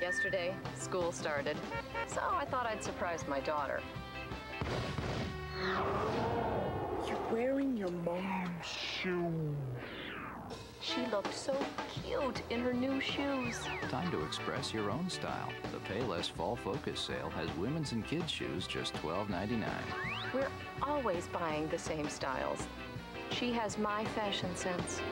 Yesterday, school started, so I thought I'd surprise my daughter. You're wearing your mom's shoes. She looked so cute in her new shoes. Time to express your own style. The Payless Fall Focus sale has women's and kids' shoes just $12.99. We're always buying the same styles. She has my fashion sense.